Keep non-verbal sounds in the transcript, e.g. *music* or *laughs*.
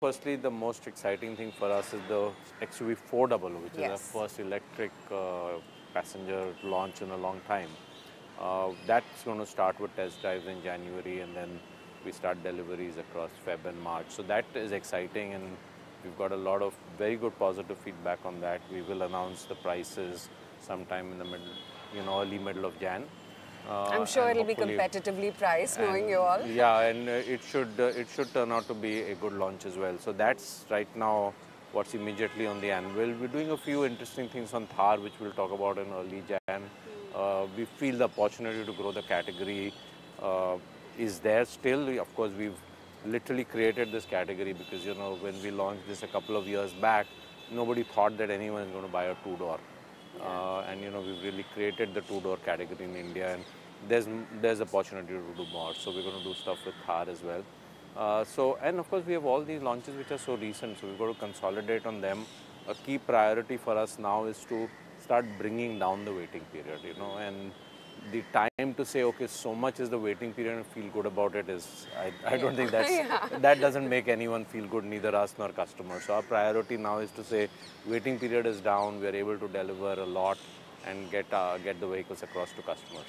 Firstly, the most exciting thing for us is the XUV400, which is our first electric uh, passenger launch in a long time. Uh, that's going to start with test drives in January, and then we start deliveries across Feb and March. So that is exciting, and we've got a lot of very good positive feedback on that. We will announce the prices sometime in the middle, you know, early middle of Jan. Uh, I'm sure it'll be competitively priced, knowing you all. Yeah, and uh, it should uh, it should turn out to be a good launch as well. So that's right now what's immediately on the anvil. We're doing a few interesting things on Thar, which we'll talk about in early Jan. Uh, we feel the opportunity to grow the category uh, is there still. Of course, we've literally created this category because you know when we launched this a couple of years back, nobody thought that anyone is going to buy a two-door. Uh, and you know we've really created the two-door category in India, and there's there's opportunity to do more. So we're going to do stuff with Thar as well. Uh, so and of course we have all these launches which are so recent, so we've got to consolidate on them. A key priority for us now is to start bringing down the waiting period, you know, and the time to say okay, so much is the waiting period and feel good about it is I, I don't think that's *laughs* that doesn't make anyone feel good, neither us nor customers. So our priority now is to say waiting period is down, we are able to deliver a lot and get uh, get the vehicles across to customers.